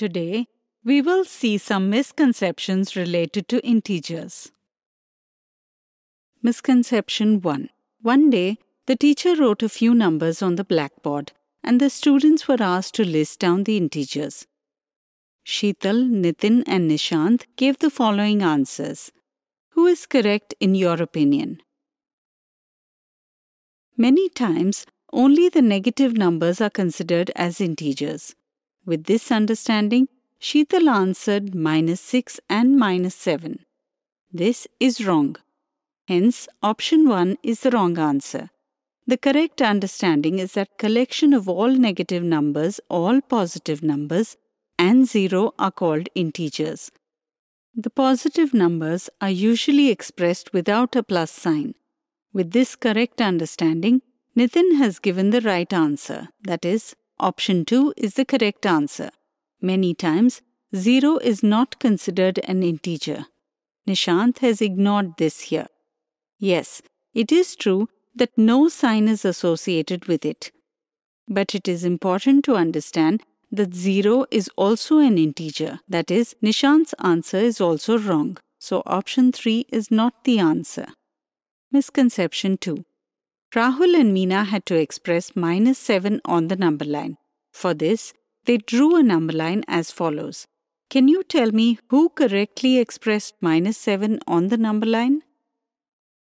Today, we will see some misconceptions related to integers. Misconception 1. One day, the teacher wrote a few numbers on the blackboard and the students were asked to list down the integers. Sheetal, Nitin, and Nishant gave the following answers. Who is correct in your opinion? Many times, only the negative numbers are considered as integers. With this understanding, Sheetal answered minus 6 and minus 7. This is wrong. Hence, option 1 is the wrong answer. The correct understanding is that collection of all negative numbers, all positive numbers, and 0 are called integers. The positive numbers are usually expressed without a plus sign. With this correct understanding, Nitin has given the right answer, that is, option 2 is the correct answer. Many times, 0 is not considered an integer. Nishant has ignored this here. Yes, it is true that no sign is associated with it. But it is important to understand that 0 is also an integer. That is, Nishant's answer is also wrong. So option 3 is not the answer. Misconception 2. Rahul and Meena had to express minus 7 on the number line. For this, they drew a number line as follows. Can you tell me who correctly expressed minus 7 on the number line?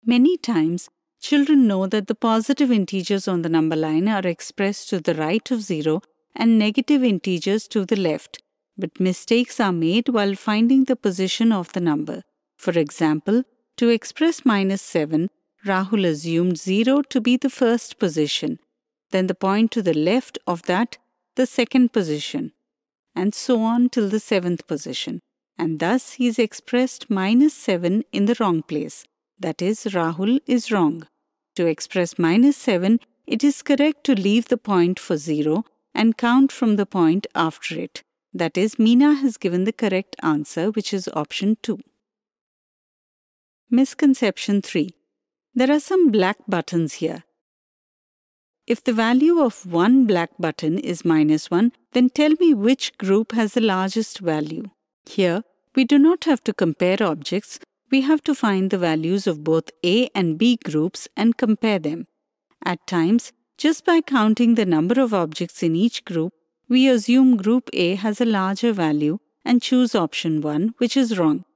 Many times, children know that the positive integers on the number line are expressed to the right of 0 and negative integers to the left, but mistakes are made while finding the position of the number. For example, to express minus 7, Rahul assumed 0 to be the first position, then the point to the left of that, the second position, and so on till the seventh position. And thus he is expressed minus 7 in the wrong place. That is, Rahul is wrong. To express minus 7, it is correct to leave the point for 0 and count from the point after it. That is, Meena has given the correct answer, which is option 2. Misconception 3. There are some black buttons here. If the value of one black button is minus 1, then tell me which group has the largest value. Here, we do not have to compare objects, we have to find the values of both A and B groups and compare them. At times, just by counting the number of objects in each group, we assume group A has a larger value and choose option 1, which is wrong.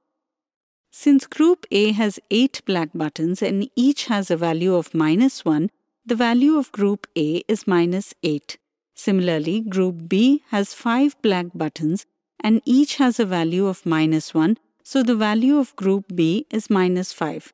Since group A has 8 black buttons and each has a value of minus 1, the value of group A is minus 8. Similarly, group B has 5 black buttons and each has a value of minus 1, so the value of group B is minus 5.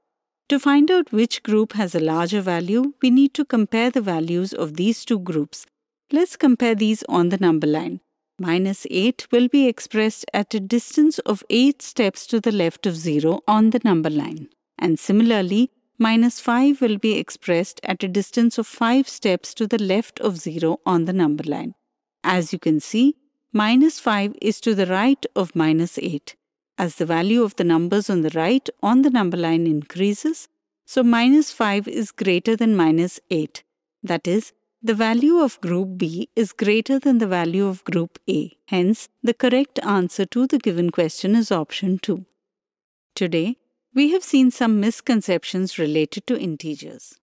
To find out which group has a larger value, we need to compare the values of these two groups. Let's compare these on the number line minus 8 will be expressed at a distance of 8 steps to the left of 0 on the number line. And similarly, minus 5 will be expressed at a distance of 5 steps to the left of 0 on the number line. As you can see, minus 5 is to the right of minus 8. As the value of the numbers on the right on the number line increases, so minus 5 is greater than minus 8. That is, the value of group B is greater than the value of group A. Hence, the correct answer to the given question is option 2. Today, we have seen some misconceptions related to integers.